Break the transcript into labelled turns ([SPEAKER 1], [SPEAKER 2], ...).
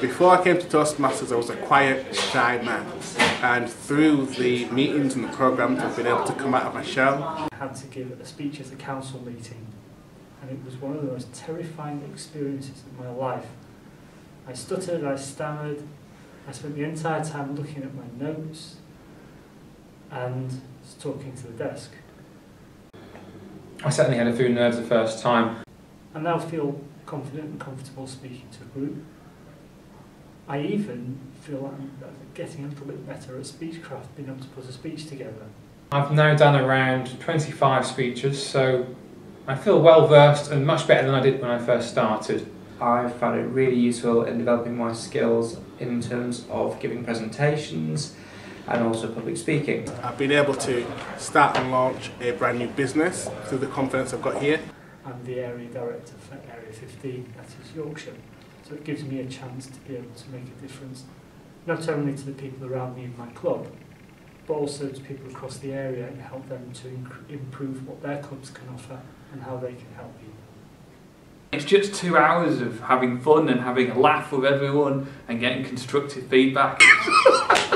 [SPEAKER 1] Before I came to Toastmasters, I was a quiet, shy man. And through the meetings and the programs, I've been able to come out of my shell.
[SPEAKER 2] I had to give a speech at a council meeting, and it was one of the most terrifying experiences of my life. I stuttered, I stammered, I spent the entire time looking at my notes and talking to the desk.
[SPEAKER 3] I certainly had a few nerves the first time.
[SPEAKER 2] I now feel confident and comfortable speaking to a group. I even feel like I'm getting a little bit better at speechcraft, being able to put a speech together.
[SPEAKER 3] I've now done around 25 speeches, so I feel well versed and much better than I did when I first started.
[SPEAKER 4] I found it really useful in developing my skills in terms of giving presentations and also public speaking.
[SPEAKER 1] I've been able to start and launch a brand new business through the confidence I've got here.
[SPEAKER 2] I'm the area director for Area 15, that is Yorkshire. So it gives me a chance to be able to make a difference, not only to the people around me in my club, but also to people across the area and help them to improve what their clubs can offer and how they can help people.
[SPEAKER 5] It's just two hours of having fun and having a laugh with everyone and getting constructive feedback.